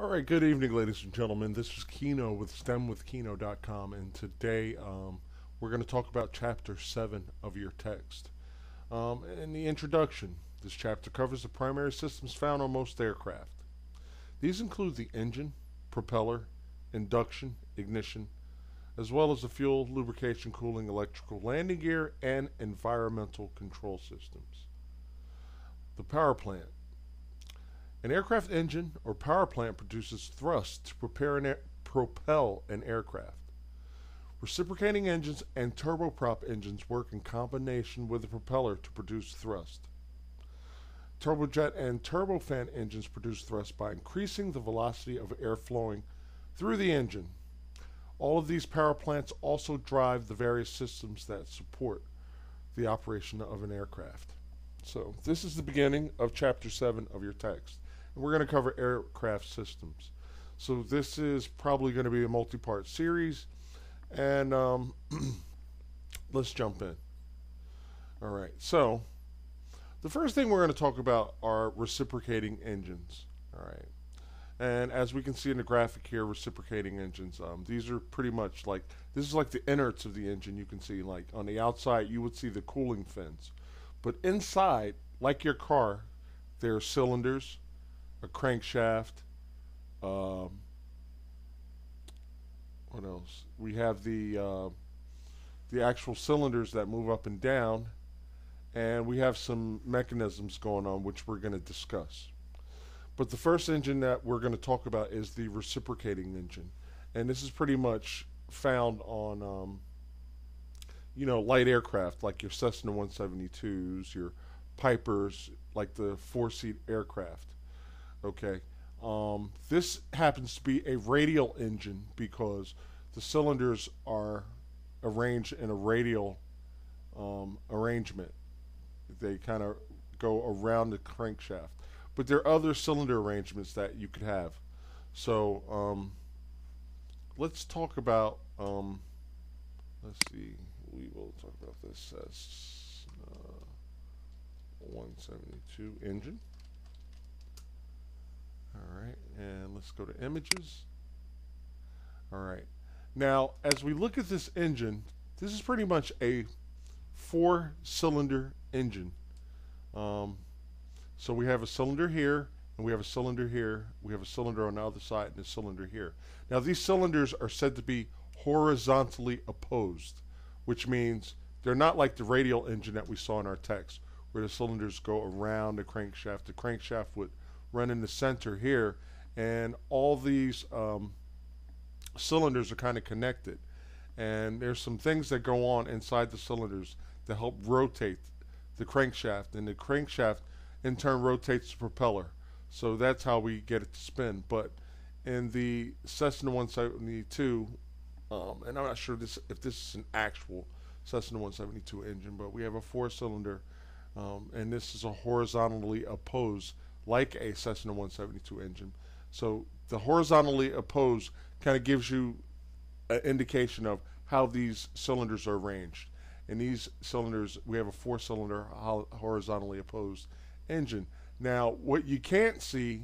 All right, good evening, ladies and gentlemen. This is Kieno with STEMWithKieno.com, and today um, we're going to talk about Chapter 7 of your text. Um, in the introduction, this chapter covers the primary systems found on most aircraft. These include the engine, propeller, induction, ignition, as well as the fuel, lubrication, cooling, electrical, landing gear, and environmental control systems. The power plant. An aircraft engine or power plant produces thrust to prepare an propel an aircraft. Reciprocating engines and turboprop engines work in combination with the propeller to produce thrust. Turbojet and turbofan engines produce thrust by increasing the velocity of air flowing through the engine. All of these power plants also drive the various systems that support the operation of an aircraft. So, this is the beginning of chapter 7 of your text. We're going to cover aircraft systems. So, this is probably going to be a multi part series. And um, let's jump in. All right. So, the first thing we're going to talk about are reciprocating engines. All right. And as we can see in the graphic here, reciprocating engines, um, these are pretty much like, this is like the innards of the engine. You can see like on the outside, you would see the cooling fins. But inside, like your car, there are cylinders, a crankshaft, um, what else? We have the uh, the actual cylinders that move up and down, and we have some mechanisms going on which we're going to discuss. But the first engine that we're going to talk about is the reciprocating engine, and this is pretty much found on um, you know light aircraft like your Cessna 172s, your Pipers, like the four-seat aircraft. Okay, um, this happens to be a radial engine because the cylinders are arranged in a radial um, arrangement. They kind of go around the crankshaft. But there are other cylinder arrangements that you could have. So um, let's talk about, um, let's see, we will talk about this as uh, 172 engine. All right, and let's go to images. All right. Now, as we look at this engine, this is pretty much a four-cylinder engine. Um, so we have a cylinder here, and we have a cylinder here. We have a cylinder on the other side and a cylinder here. Now, these cylinders are said to be horizontally opposed, which means they're not like the radial engine that we saw in our text, where the cylinders go around the crankshaft. The crankshaft would run in the center here, and all these um, cylinders are kind of connected. And there's some things that go on inside the cylinders that help rotate the crankshaft, and the crankshaft in turn rotates the propeller. So that's how we get it to spin. But in the Cessna 172, um, and I'm not sure this if this is an actual Cessna 172 engine, but we have a four-cylinder, um, and this is a horizontally opposed like a Cessna 172 engine. So the horizontally opposed kind of gives you an indication of how these cylinders are arranged. In these cylinders, we have a four-cylinder horizontally opposed engine. Now, what you can't see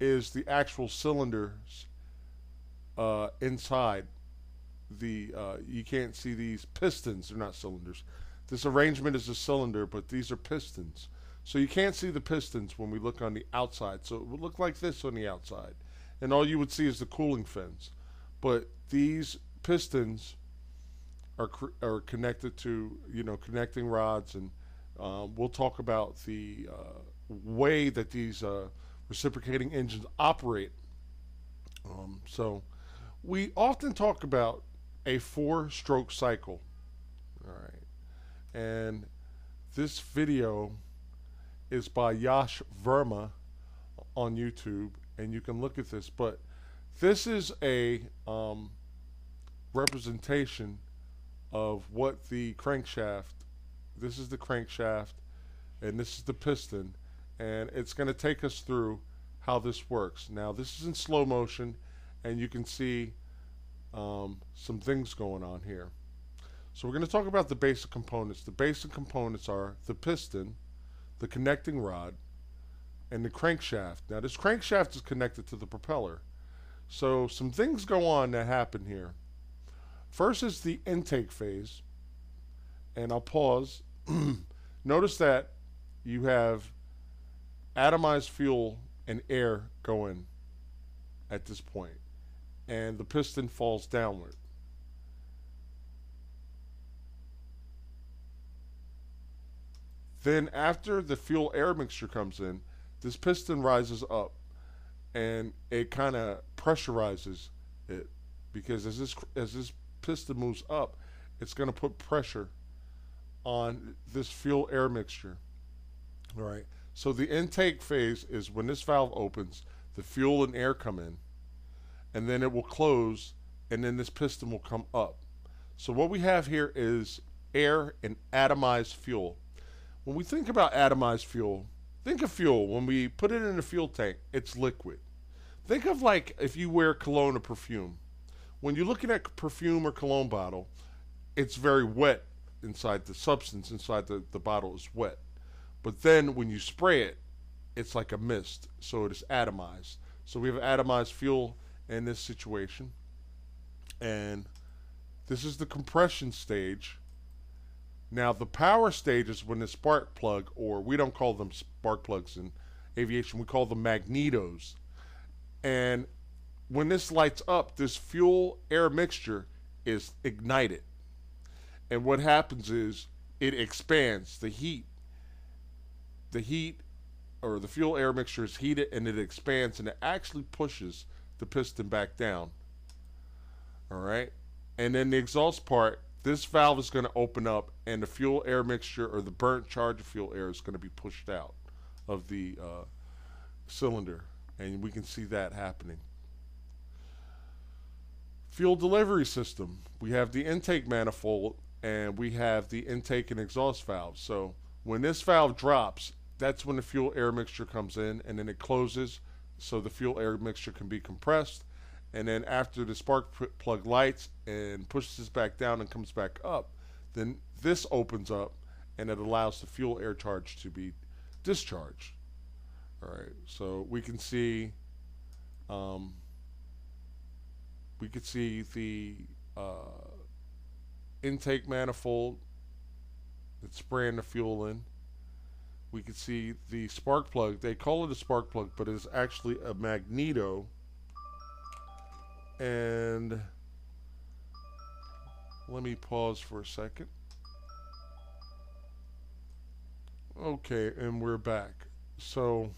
is the actual cylinders uh, inside the. Uh, you can't see these pistons. They're not cylinders. This arrangement is a cylinder, but these are pistons. So you can't see the pistons when we look on the outside. So it would look like this on the outside. And all you would see is the cooling fins. But these pistons are, are connected to, you know, connecting rods. And um, we'll talk about the uh, way that these uh, reciprocating engines operate. Um, so we often talk about a four stroke cycle. All right. And this video is by Yash Verma on YouTube, and you can look at this. But this is a um, representation of what the crankshaft. This is the crankshaft, and this is the piston, and it's going to take us through how this works. Now, this is in slow motion, and you can see um, some things going on here. So we're going to talk about the basic components. The basic components are the piston, the connecting rod, and the crankshaft. Now, this crankshaft is connected to the propeller. So, some things go on that happen here. First is the intake phase, and I'll pause. Notice that you have atomized fuel and air going at this point, and the piston falls downward. Then, after the fuel air mixture comes in, this piston rises up and it kind of pressurizes it because as this as this piston moves up, it's going to put pressure on this fuel air mixture. All right. So the intake phase is when this valve opens, the fuel and air come in, and then it will close, and then this piston will come up. So what we have here is air and atomized fuel. When we think about atomized fuel, think of fuel. When we put it in a fuel tank, it's liquid. Think of like if you wear cologne or perfume. When you're looking at perfume or cologne bottle, it's very wet inside the substance inside the, the bottle is wet. But then when you spray it, it's like a mist, so it is atomized. So we have atomized fuel in this situation. And this is the compression stage. Now the power stage is when the spark plug, or we don't call them spark plugs in aviation, we call them magnetos. And when this lights up, this fuel air mixture is ignited. And what happens is it expands. The heat the heat or the fuel air mixture is heated and it expands and it actually pushes the piston back down. All right. And then the exhaust part, this valve is going to open up and the fuel air mixture or the burnt charge of fuel air is going to be pushed out of the uh, cylinder. And we can see that happening. Fuel delivery system. We have the intake manifold and we have the intake and exhaust valves. So when this valve drops, that's when the fuel air mixture comes in and then it closes so the fuel air mixture can be compressed and then after the spark plug lights and pushes this back down and comes back up then this opens up and it allows the fuel air charge to be discharged all right so we can see um, we could see the uh, intake manifold that's spraying the fuel in we can see the spark plug. They call it a spark plug, but it's actually a magneto. And let me pause for a second. Okay, and we're back. So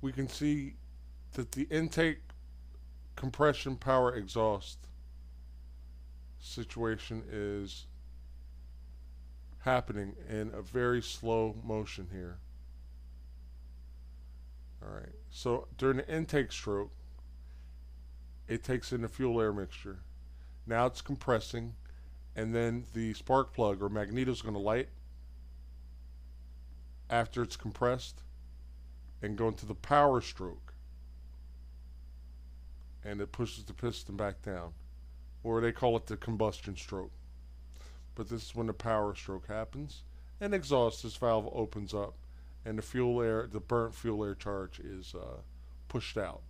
we can see that the intake compression power exhaust situation is happening in a very slow motion here. All right. So during the intake stroke, it takes in the fuel air mixture. Now it's compressing, and then the spark plug or magneto is going to light after it's compressed and go into the power stroke. And it pushes the piston back down or they call it the combustion stroke. But this is when the power stroke happens, and exhaust this valve opens up, and the fuel air, the burnt fuel air charge is uh, pushed out.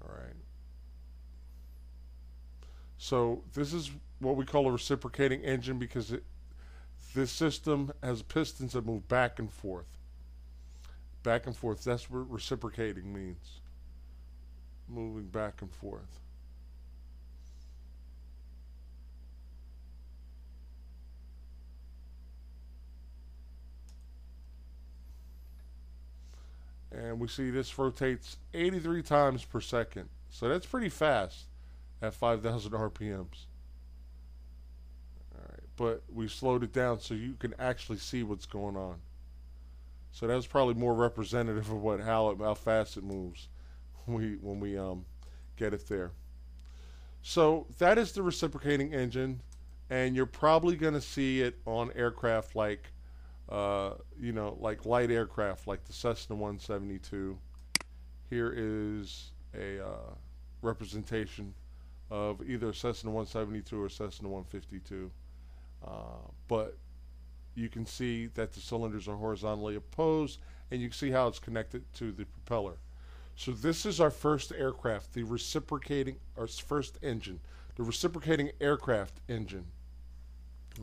All right. So this is what we call a reciprocating engine because it, this system has pistons that move back and forth. Back and forth. That's what reciprocating means moving back and forth. And we see this rotates 83 times per second. So that's pretty fast at 5,000 RPMs. Alright, but we slowed it down so you can actually see what's going on. So that was probably more representative of what how it, how fast it moves when we when we um, get it there. So that is the reciprocating engine, and you're probably going to see it on aircraft like, uh, you know, like light aircraft like the Cessna 172. Here is a uh, representation of either Cessna 172 or Cessna 152. Uh, but you can see that the cylinders are horizontally opposed and you can see how it's connected to the propeller. So this is our first aircraft, the reciprocating, our first engine, the reciprocating aircraft engine.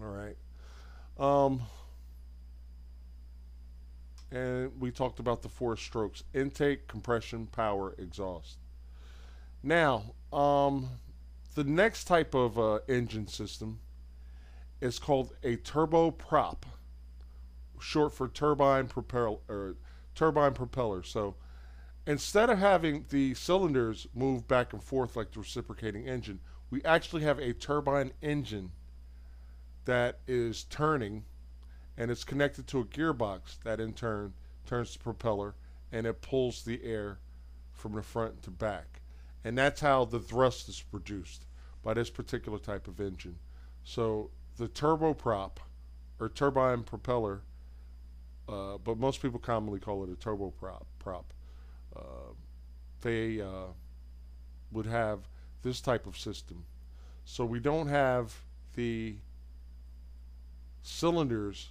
All right. Um, and we talked about the four strokes intake, compression, power, exhaust. Now, um, the next type of uh, engine system is called a turboprop, short for turbine propeller turbine propeller. So instead of having the cylinders move back and forth like the reciprocating engine, we actually have a turbine engine that is turning and it's connected to a gearbox that in turn turns the propeller and it pulls the air from the front to back. And that's how the thrust is produced by this particular type of engine. So the turboprop or turbine propeller, uh, but most people commonly call it a turboprop. Prop. Uh, they uh, would have this type of system. So we don't have the cylinders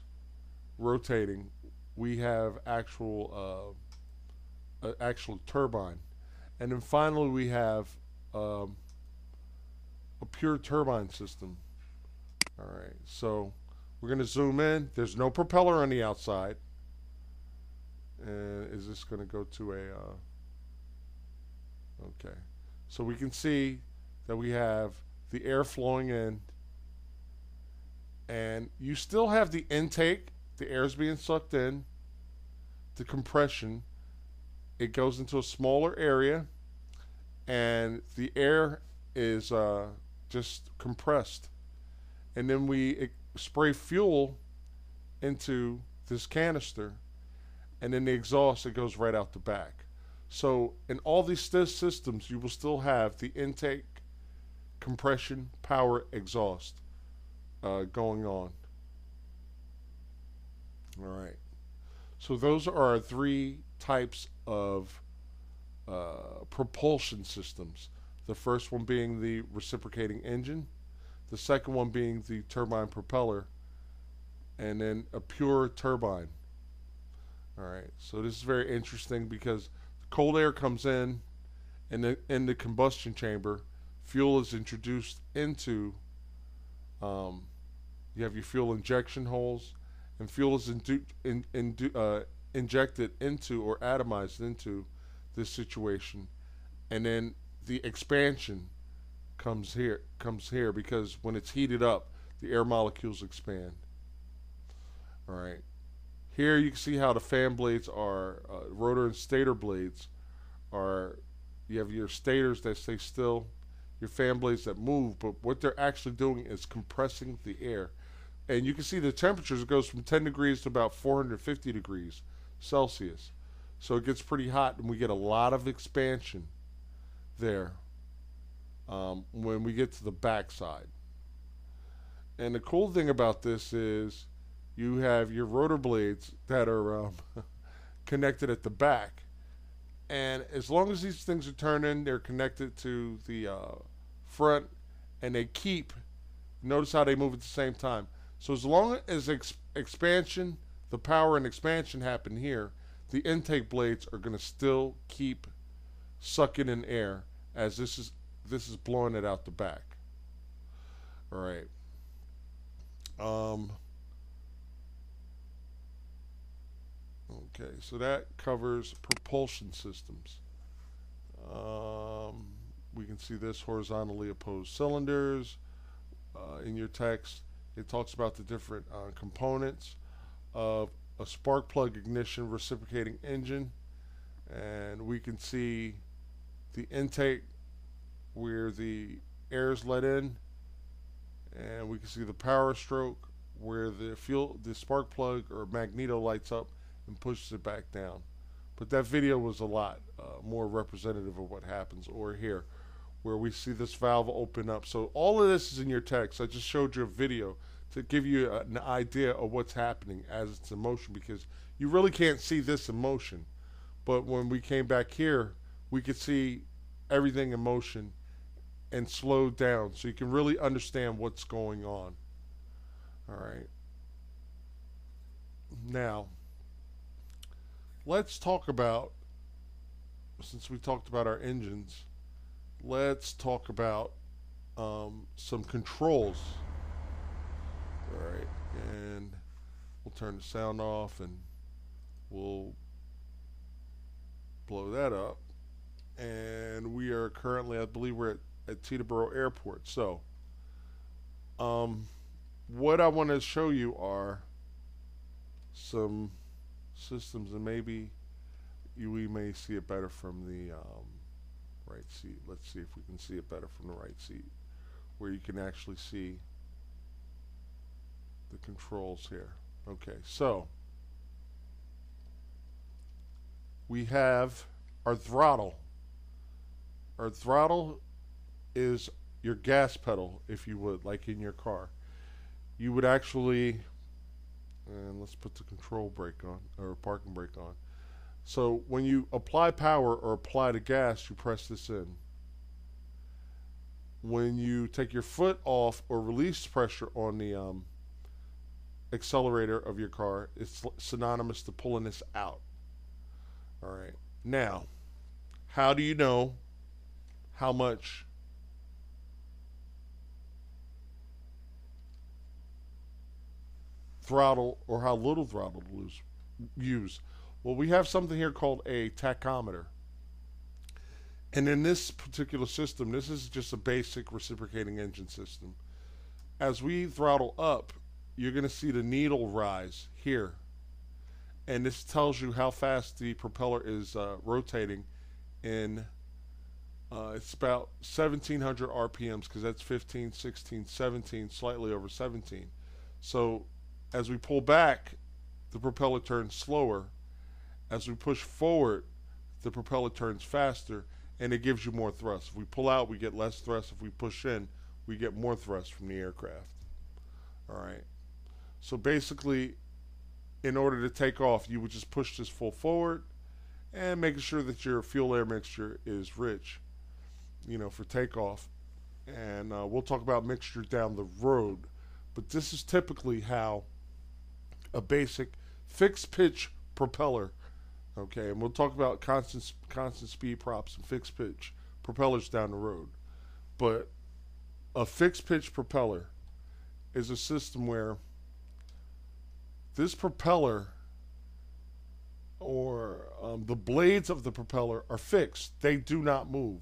rotating. We have actual uh, actual turbine, and then finally we have um, a pure turbine system. All right, so we're going to zoom in. There's no propeller on the outside. And is this going to go to a... Uh, okay. So we can see that we have the air flowing in. And you still have the intake. The air is being sucked in. The compression. It goes into a smaller area. And the air is uh, just compressed and then we spray fuel into this canister, and then the exhaust it goes right out the back. So in all these systems, you will still have the intake, compression, power, exhaust uh, going on. All right. So those are our three types of uh, propulsion systems. The first one being the reciprocating engine the second one being the turbine propeller, and then a pure turbine. All right, so this is very interesting because cold air comes in, and the, in the combustion chamber, fuel is introduced into. Um, you have your fuel injection holes, and fuel is indu- in, uh, injected into or atomized into this situation, and then the expansion comes here comes here because when it's heated up, the air molecules expand. All right. Here you can see how the fan blades are uh, rotor and stator blades are. You have your stators that stay still, your fan blades that move, but what they're actually doing is compressing the air. And you can see the temperatures goes from 10 degrees to about 450 degrees Celsius. So it gets pretty hot and we get a lot of expansion there um, when we get to the backside. And the cool thing about this is you have your rotor blades that are um, connected at the back. And as long as these things are turning, they're connected to the uh, front and they keep. Notice how they move at the same time. So as long as ex- expansion, the power and expansion happen here, the intake blades are going to still keep sucking in air as this is this is blowing it out the back. All right. Um, okay, so that covers propulsion systems. Um, we can see this horizontally opposed cylinders. Uh, in your text, it talks about the different uh, components of a spark plug ignition reciprocating engine. And we can see the intake where the air is let in, and we can see the power stroke where the fuel, the spark plug or magneto lights up and pushes it back down. But that video was a lot uh, more representative of what happens or here, where we see this valve open up. So all of this is in your text. I just showed you a video to give you an idea of what's happening as it's in motion because you really can't see this in motion. But when we came back here, we could see everything in motion and slowed down so you can really understand what's going on. All right. Now, let's talk about, since we talked about our engines, let's talk about um, some controls. All right. And we'll turn the sound off and we'll blow that up. And we are currently, I believe we're at, at Teterboro Airport. So, um, what I want to show you are some systems, and maybe you, we may see it better from the um, right seat. Let's see if we can see it better from the right seat, where you can actually see the controls here. Okay, so we have our throttle. Our throttle is your gas pedal, if you would, like in your car. You would actually, and let's put the control brake on, or parking brake on. So when you apply power or apply the gas, you press this in. When you take your foot off or release pressure on the um, accelerator of your car, it's synonymous to pulling this out. All right. Now, how do you know how much throttle or how little throttle to lose, use? Well, we have something here called a tachometer. And in this particular system, this is just a basic reciprocating engine system. As we throttle up, you're going to see the needle rise here. And this tells you how fast the propeller is uh, rotating in, uh, it's about 1700 RPMs because that's 15, 16, 17, slightly over 17. So as we pull back, the propeller turns slower. As we push forward, the propeller turns faster and it gives you more thrust. If we pull out, we get less thrust. If we push in, we get more thrust from the aircraft. All right. So basically, in order to take off, you would just push this full forward and making sure that your fuel air mixture is rich, you know, for takeoff. And uh, we'll talk about mixture down the road. But this is typically how a basic fixed pitch propeller, okay, and we'll talk about constant constant speed props and fixed pitch propellers down the road. But a fixed pitch propeller is a system where this propeller or um, the blades of the propeller are fixed. They do not move.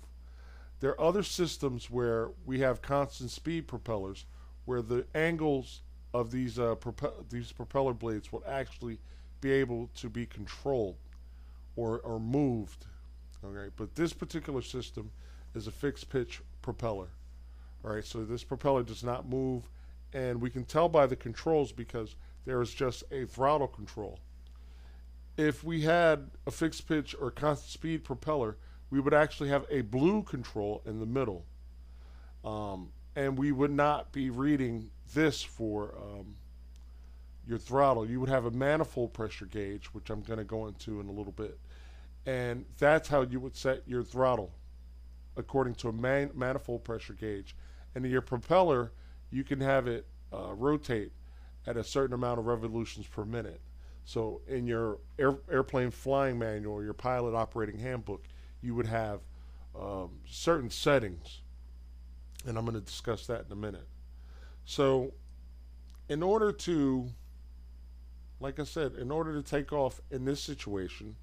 There are other systems where we have constant speed propellers where the angles of these uh, these propeller blades will actually be able to be controlled or, or moved. Okay, but this particular system is a fixed pitch propeller. All right, so this propeller does not move, and we can tell by the controls because there is just a throttle control. If we had a fixed pitch or constant speed propeller, we would actually have a blue control in the middle. Um, and we would not be reading this for um, your throttle. You would have a manifold pressure gauge, which I'm going to go into in a little bit. And that's how you would set your throttle according to a man- manifold pressure gauge. And your propeller, you can have it uh, rotate at a certain amount of revolutions per minute. So in your air, airplane flying manual, your pilot operating handbook, you would have um, certain settings, and I'm going to discuss that in a minute. So, in order to, like I said, in order to take off in this situation,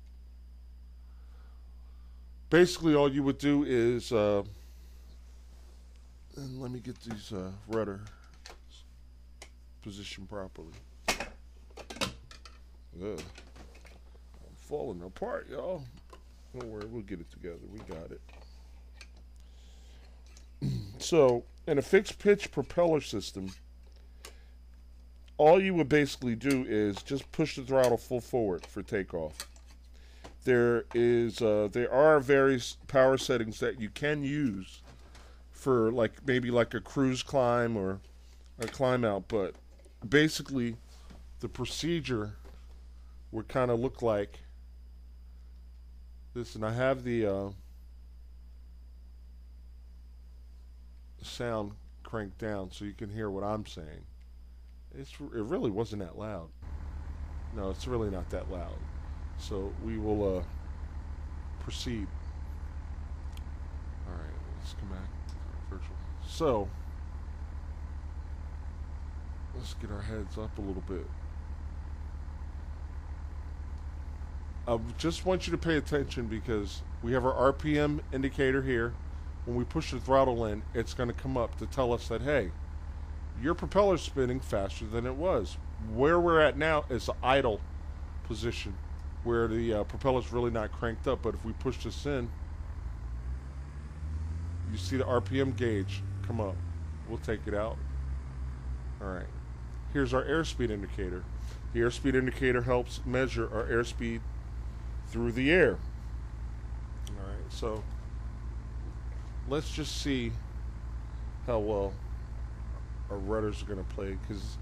basically all you would do is, uh, and let me get these uh, rudder positioned properly. Ugh. I'm falling apart, y'all. Don't worry, we'll get it together. We got it. so, in a fixed pitch propeller system, all you would basically do is just push the throttle full forward for takeoff. There is uh, there are various power settings that you can use for like maybe like a cruise climb or a climb out, but basically, the procedure would kind of look like this. And I have the uh, sound cranked down so you can hear what I'm saying. It's it really wasn't that loud. No, it's really not that loud. So we will uh, proceed. All right, let's come back. Virtual. So let's get our heads up a little bit. I just want you to pay attention because we have our RPM indicator here. When we push the throttle in, it's going to come up to tell us that, hey, your propeller's spinning faster than it was. Where we're at now is the idle position where the uh, propeller's really not cranked up. But if we push this in, you see the RPM gauge come up. We'll take it out. All right. Here's our airspeed indicator. The airspeed indicator helps measure our airspeed through the air. All right, so let's just see how well our rudders are going to play because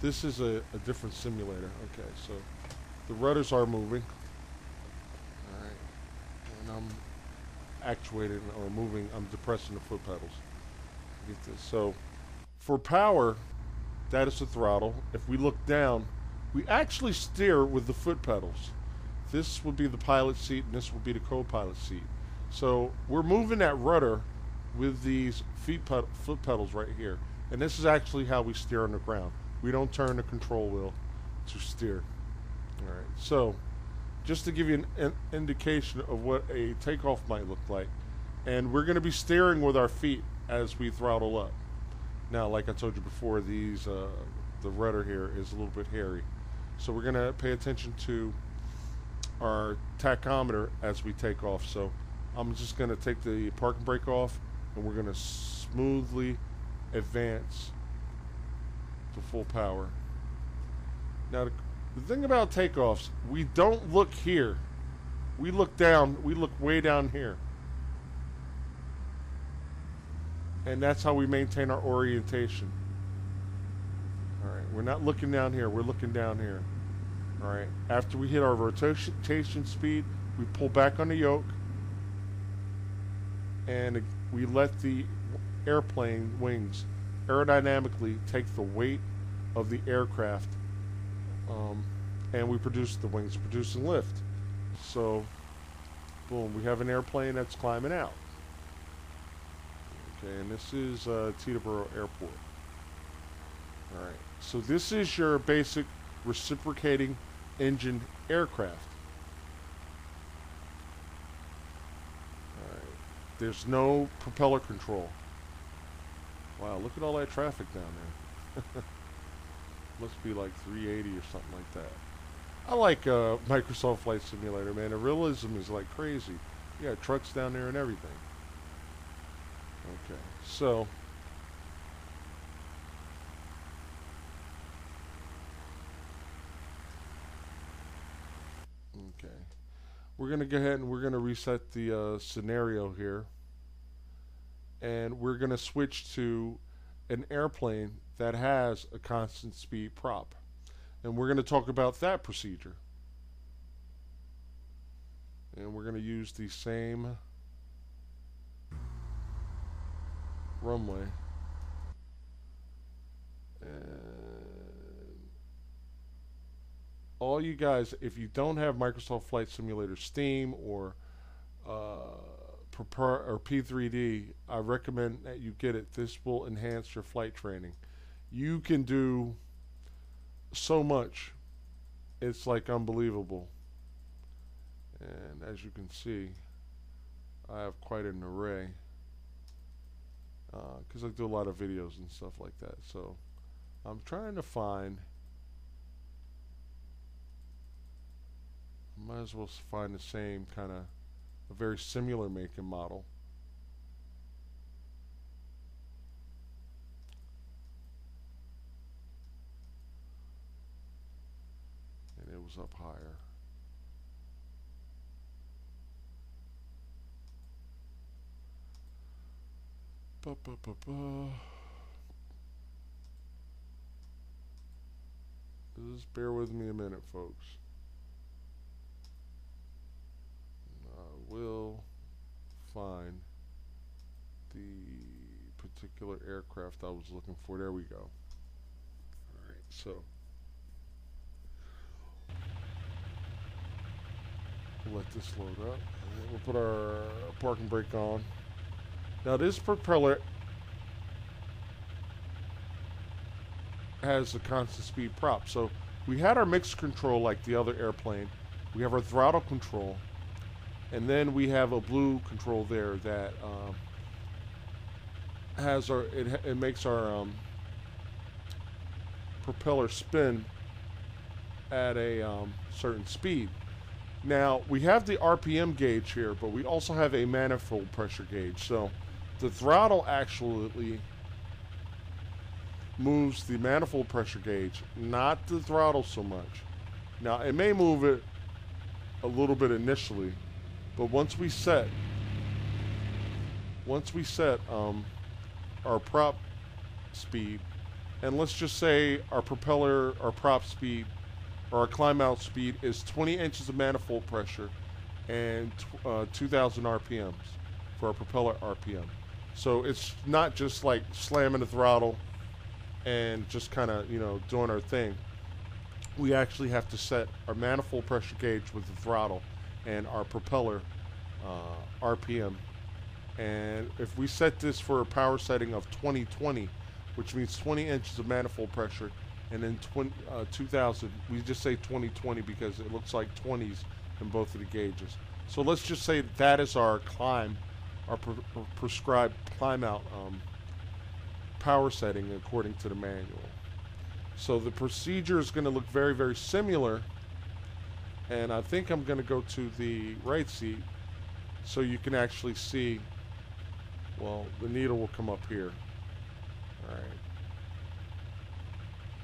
this is a, a, different simulator. Okay, so the rudders are moving. All right, and I'm actuating or moving. I'm depressing the foot pedals. Get this. So for power, that is the throttle. If we look down, we actually steer with the foot pedals. This would be the pilot seat, and this would be the co-pilot seat. So we're moving that rudder with these feet ped foot pedals right here. And this is actually how we steer on the ground. We don't turn the control wheel to steer. All right. So just to give you an, an indication of what a takeoff might look like, and we're going to be steering with our feet as we throttle up. Now, like I told you before, these uh, the rudder here is a little bit hairy, so we're going to pay attention to our tachometer as we take off. So I'm just going to take the parking brake off and we're going to smoothly advance to full power. Now, the thing about takeoffs, we don't look here. We look down, we look way down here. And that's how we maintain our orientation. All right, we're not looking down here, we're looking down here. All right. After we hit our rotation speed, we pull back on the yoke and we let the airplane wings aerodynamically take the weight of the aircraft um, and we produce the wings producing lift. So, boom, we have an airplane that's climbing out. Okay, and this is uh, Teterboro Airport. All right, so this is your basic reciprocating engine aircraft. Alright. There's no propeller control. Wow, look at all that traffic down there. Must be like 380 or something like that. I like uh, Microsoft Flight Simulator, man. The realism is like crazy. You got trucks down there and everything. Okay, so Okay. we're going to go ahead and we're going to reset the uh, scenario here. And we're going to switch to an airplane that has a constant speed prop. And we're going to talk about that procedure. And we're going to use the same runway. And all you guys, if you don't have Microsoft Flight Simulator Steam or uh, or P3D, I recommend that you get it. This will enhance your flight training. You can do so much. It's like unbelievable. And as you can see, I have quite an array because uh, I do a lot of videos and stuff like that. So I'm trying to find might as well find the same kind of a very similar make and model. And it was up higher. Ba, ba, ba. Just bear with me a minute folks will find the particular aircraft I was looking for. There we go. All right, so let this load up. We'll put our parking brake on. Now this propeller has a constant speed prop. So we had our mixed control like the other airplane. We have our throttle control. And then we have a blue control there that um, has our it, it makes our um, propeller spin at a um, certain speed. Now we have the RPM gauge here, but we also have a manifold pressure gauge. So the throttle actually moves the manifold pressure gauge, not the throttle so much. Now it may move it a little bit initially, but once we set once we set um, our prop speed, and let's just say our propeller, our prop speed, or our climb out speed is 20 inches of manifold pressure and uh, 2,000 RPMs for our propeller RPM. So it's not just like slamming the throttle and just kind of, you know, doing our thing. We actually have to set our manifold pressure gauge with the throttle and our propeller uh, RPM. And if we set this for a power setting of 2020, which means 20 inches of manifold pressure, and then 20, uh, 2000, we just say 2020 because it looks like 20s in both of the gauges. So let's just say that is our climb, our pre prescribed climb out um, power setting according to the manual. So the procedure is going to look very, very similar. And I think I'm going to go to the right seat so you can actually see, well, the needle will come up here. All right.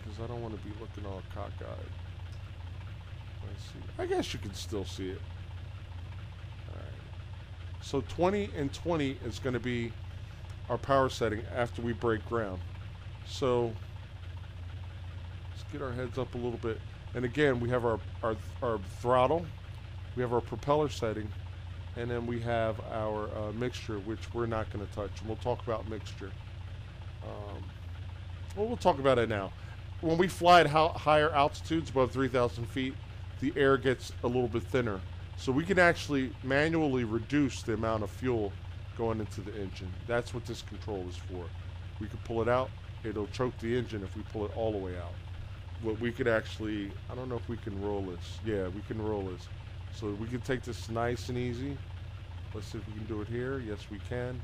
Because I don't want to be looking all cockeyed. Let's see. I guess you can still see it. All right. So 20 and 20 is going to be our power setting after we break ground. So let's get our heads up a little bit. And again, we have our, our, our throttle, we have our propeller setting, and then we have our uh, mixture, which we're not going to touch. And we'll talk about mixture. Um, well, we'll talk about it now. When we fly at higher altitudes, above 3,000 feet, the air gets a little bit thinner. So we can actually manually reduce the amount of fuel going into the engine. That's what this control is for. We can pull it out. It'll choke the engine if we pull it all the way out. What we could actually, I don't know if we can roll this. Yeah, we can roll this. So we can take this nice and easy. Let's see if we can do it here. Yes, we can.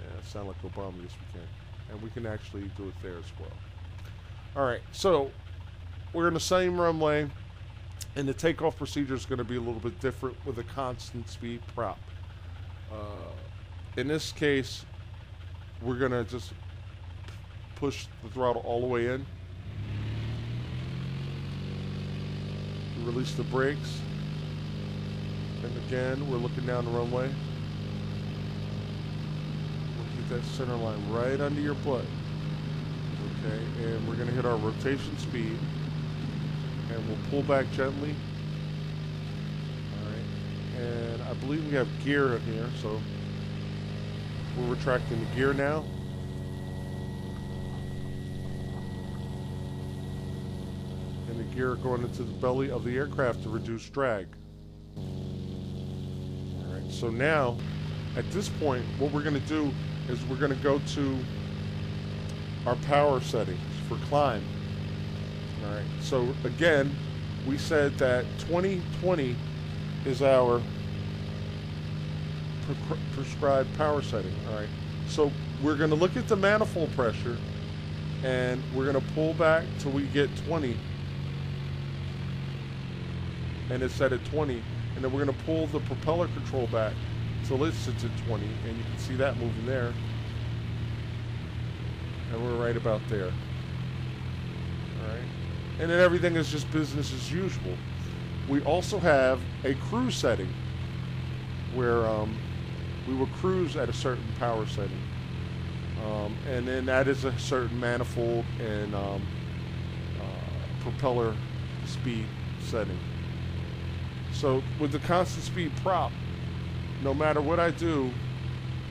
Yeah, sound like Obama. Yes, we can. And we can actually do it there as well. All right, so we're in the same runway, and the takeoff procedure is going to be a little bit different with a constant speed prop. Uh, in this case, we're going to just push the throttle all the way in. Release the brakes. And again, we're looking down the runway. We'll keep that center line right under your butt. Okay, and we're going to hit our rotation speed. And we'll pull back gently. Alright, and I believe we have gear in here, so we're retracting the gear now. And the gear going into the belly of the aircraft to reduce drag. Alright, so now, at this point, what we're going to do is we're going to go to our power settings for climb. Alright, so again, we said that 2020 is our pre prescribed power setting. All right. So we're going to look at the manifold pressure and we're going to pull back till we get 20 and it's set at 20 and then we're going to pull the propeller control back till it sits at 20 and you can see that moving there and we're right about there all right and then everything is just business as usual we also have a cruise setting where um, we will cruise at a certain power setting. Um, and then that is a certain manifold and um, uh, propeller speed setting. So with the constant speed prop, no matter what I do,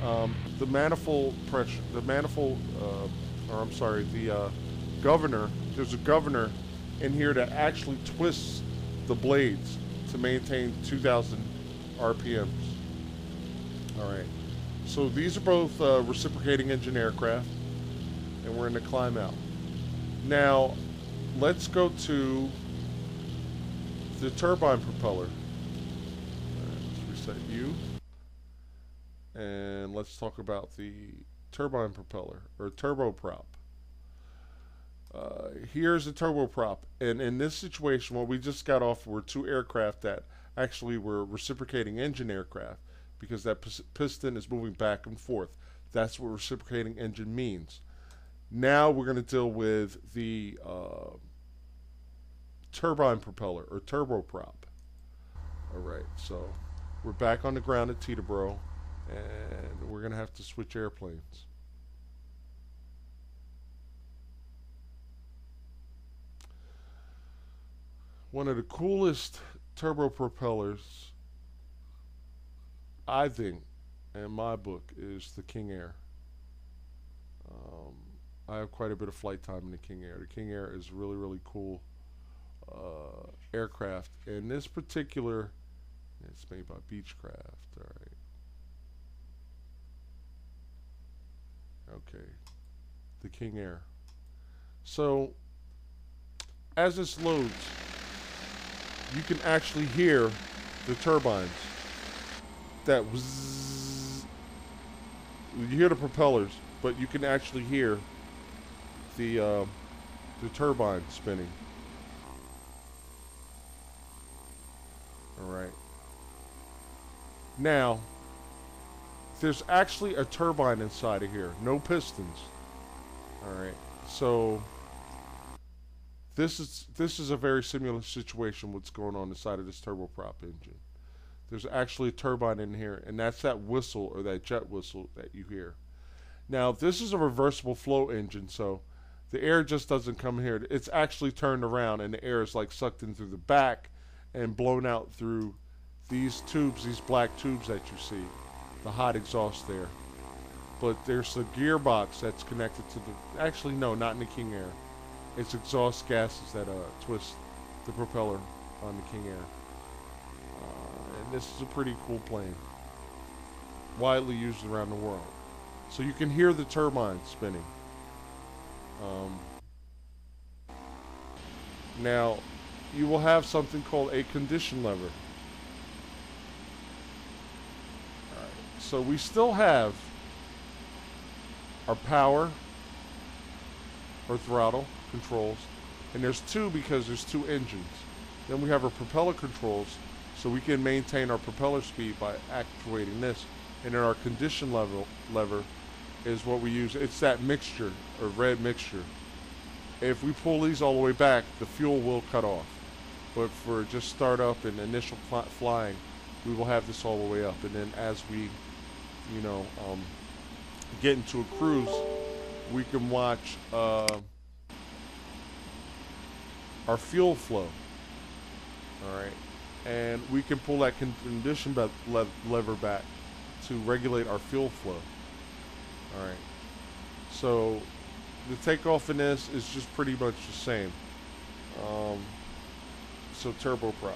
um, the manifold pressure, the manifold, uh, or I'm sorry, the uh, governor. There's a governor in here that actually twists the blades to maintain 2,000 RPMs. All right. So these are both uh, reciprocating engine aircraft, and we're in the climb out. Now, let's go to the turbine propeller. You. And let's talk about the turbine propeller, or turboprop. Uh, here's the turboprop. And in this situation, what we just got off were two aircraft that actually were reciprocating engine aircraft because that piston is moving back and forth. That's what reciprocating engine means. Now we're going to deal with the uh, turbine propeller or turboprop. All right, so we're back on the ground at Teterboro, and we're going to have to switch airplanes. One of the coolest turbo propellers, I think, in my book, is the King Air. Um, I have quite a bit of flight time in the King Air. The King Air is really, really cool uh, aircraft. And this particular, it's made by Beechcraft. All right. Okay. The King Air. So, as this loads, you can actually hear the turbines. That was. You hear the propellers, but you can actually hear the uh, the turbine spinning. All right. Now, there's actually a turbine inside of here, no pistons. All right. So this is this is a very similar situation. What's going on inside of this turboprop engine? There's actually a turbine in here, and that's that whistle or that jet whistle that you hear. Now this is a reversible flow engine, so the air just doesn't come here. It's actually turned around, and the air is like sucked in through the back and blown out through these tubes, these black tubes that you see, the hot exhaust there. But there's a gearbox that's connected to the. Actually, no, not in the King Air it's exhaust gases that uh, twist the propeller on the King Air. Uh, and this is a pretty cool plane. Widely used around the world. So you can hear the turbine spinning. Um, now, you will have something called a condition lever. So we still have our power or throttle controls. And there's two because there's two engines. Then we have our propeller controls, so we can maintain our propeller speed by actuating this. And then our condition level lever is what we use. It's that mixture, or red mixture. If we pull these all the way back, the fuel will cut off. But for just start up and initial flying, we will have this all the way up. And then as we, you know, um, get into a cruise, we can watch. Uh, our fuel flow. All right, and we can pull that condition lever back to regulate our fuel flow. All right, so the takeoff in this is just pretty much the same. Um, so turboprop.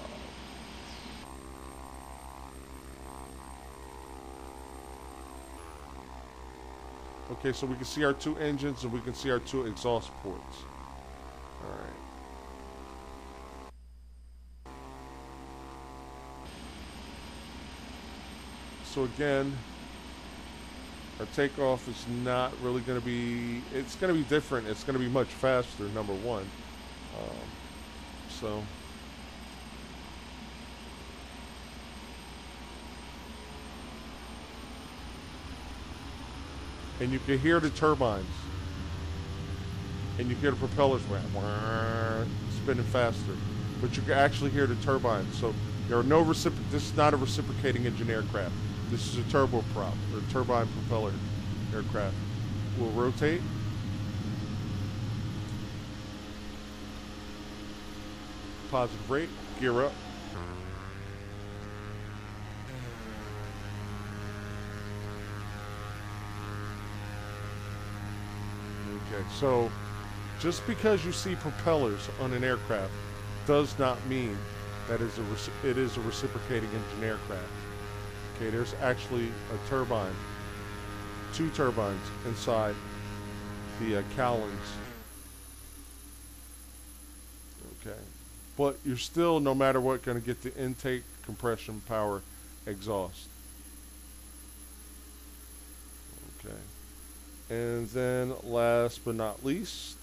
Okay, so we can see our two engines and we can see our two exhaust ports. All right. So again, our takeoff is not really going to be, it's going to be different. It's going to be much faster, number one. Um, so. And you can hear the turbines. And you hear the propellers spinning faster. But you can actually hear the turbines. So there are no recipro- this is not a reciprocating engine aircraft. This is a turboprop or turbine propeller aircraft. We'll rotate. Positive rate, gear up. So just because you see propellers on an aircraft does not mean that is a it is a reciprocating engine aircraft. Okay, there's actually a turbine, two turbines inside the uh, cowlings. Okay, but you're still, no matter what, going to get the intake, compression, power, exhaust. Okay. And then last but not least,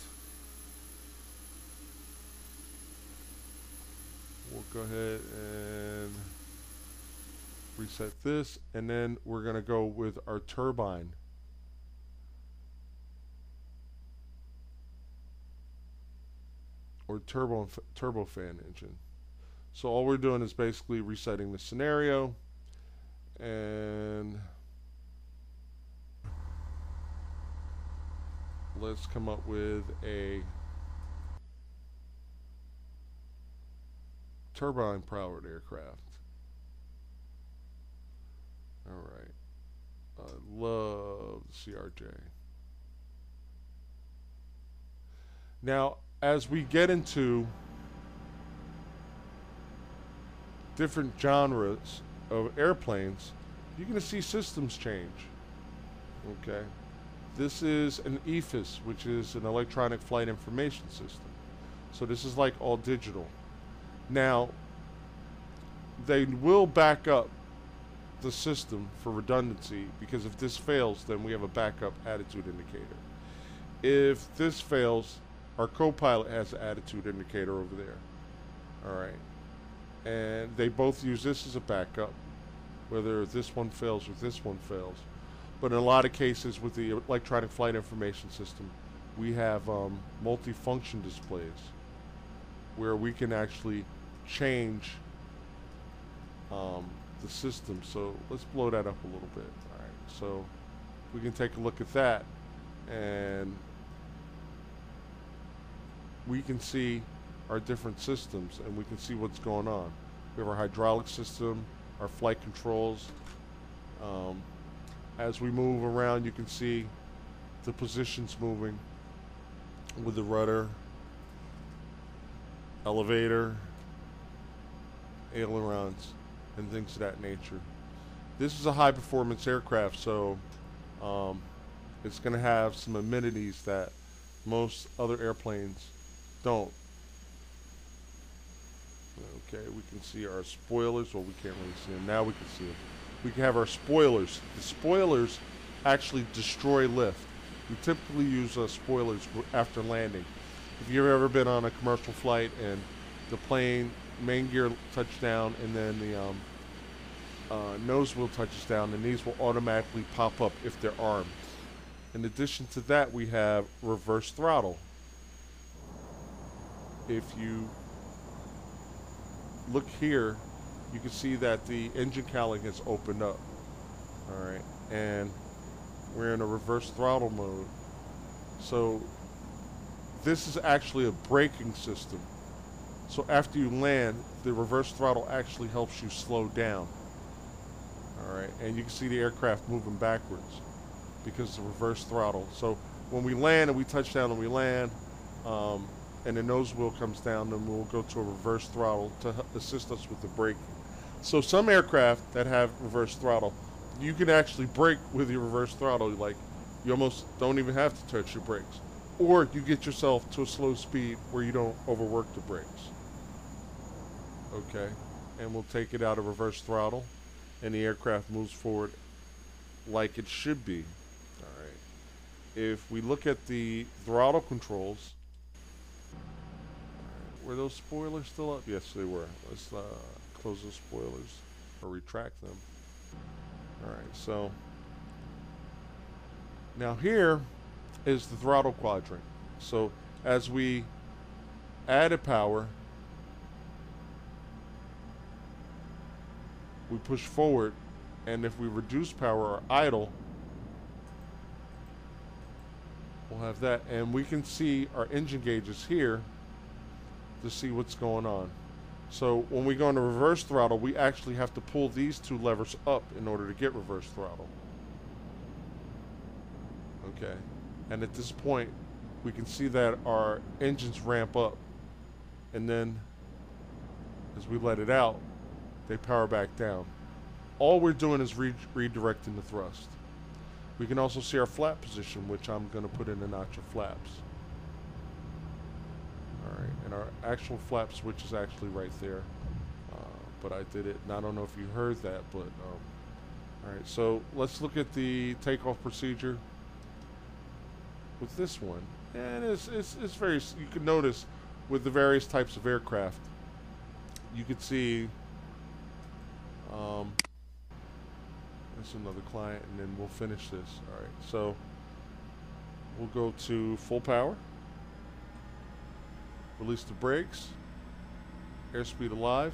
we'll go ahead and reset this and then we're going to go with our turbine. Or turbo turbofan engine. So all we're doing is basically resetting the scenario and let's come up with a turbine powered aircraft. Alright. I love the CRJ. Now, as we get into different genres of airplanes, you're going to see systems change. Okay. This is an EFIS, which is an electronic flight information system. So this is like all digital. Now, they will back up the system for redundancy because if this fails, then we have a backup attitude indicator. If this fails, our co-pilot has an attitude indicator over there. All right. And they both use this as a backup, whether this one fails or this one fails. But in a lot of cases with the electronic flight information system, we have um, multi-function displays where we can actually change um, the system. So let's blow that up a little bit. All right, so we can take a look at that and we can see our different systems and we can see what's going on. We have our hydraulic system, our flight controls, um, as we move around, you can see the positions moving with the rudder, elevator, ailerons, and things of that nature. This is a high performance aircraft, so um, it's going to have some amenities that most other airplanes don't. Okay, we can see our spoilers. Well, we can't really see them. Now we can see them we can have our spoilers. The spoilers actually destroy lift. We typically use uh, spoilers after landing. If you've ever been on a commercial flight and the plane main gear touches down and then the um, uh, nose wheel touches down, and these will automatically pop up if they're armed. In addition to that, we have reverse throttle. If you look here, you can see that the engine cowling has opened up. All right, and we're in a reverse throttle mode. So this is actually a braking system. So after you land, the reverse throttle actually helps you slow down. All right, and you can see the aircraft moving backwards because the reverse throttle. So when we land and we touch down and we land, um, and the nose wheel comes down, then we'll go to a reverse throttle to assist us with the braking. So some aircraft that have reverse throttle, you can actually brake with your reverse throttle. Like you almost don't even have to touch your brakes, or you get yourself to a slow speed where you don't overwork the brakes. Okay, and we'll take it out of reverse throttle, and the aircraft moves forward like it should be. All right. If we look at the throttle controls, were those spoilers still up? Yes, they were. Let's uh, close those spoilers or retract them. Alright, so now here is the throttle quadrant. So as we added power, we push forward, and if we reduce power or idle, we'll have that. And we can see our engine gauges here to see what's going on. So when we go into reverse throttle, we actually have to pull these two levers up in order to get reverse throttle. Okay. And at this point, we can see that our engines ramp up. And then as we let it out, they power back down. All we're doing is re redirecting the thrust. We can also see our flap position, which I'm going to put in a notch of flaps. Alright, and our actual flap switch is actually right there. Uh, but I did it, and I don't know if you heard that, but... Um, Alright, so let's look at the takeoff procedure with this one. And it's, it's, it's very, you can notice with the various types of aircraft, you could see, um, that's another client, and then we'll finish this. Alright, so we'll go to full power, release the brakes, airspeed alive.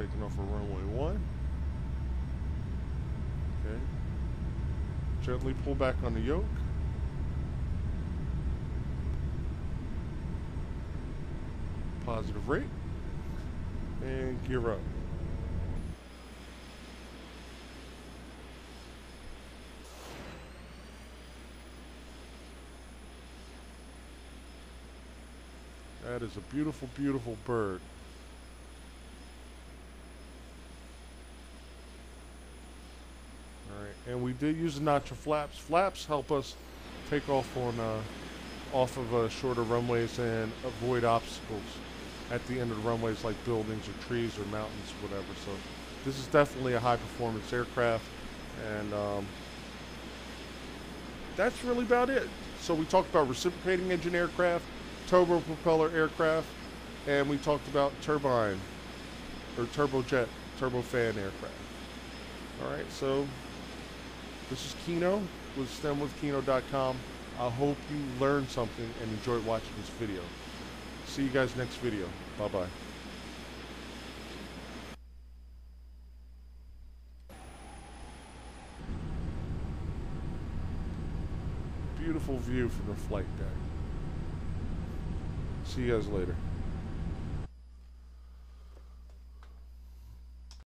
taking off for runway one. Okay. Gently pull back on the yoke. Positive rate. And gear up. That is a beautiful, beautiful bird. All right, and we did use the notch of flaps. Flaps help us take off on uh, off of uh, shorter runways and avoid obstacles at the end of the runways like buildings or trees or mountains, or whatever. So this is definitely a high performance aircraft, and um, that's really about it. So we talked about reciprocating engine aircraft, turbo propeller aircraft, and we talked about turbine or turbojet, turbofan aircraft. All right, so this is Kieno with STEMWithKieno.com. I hope you learned something and enjoyed watching this video. See you guys next video. Bye-bye. Beautiful view from the flight deck. See you guys later.